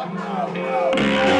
Tchau.